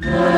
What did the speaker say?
Yeah.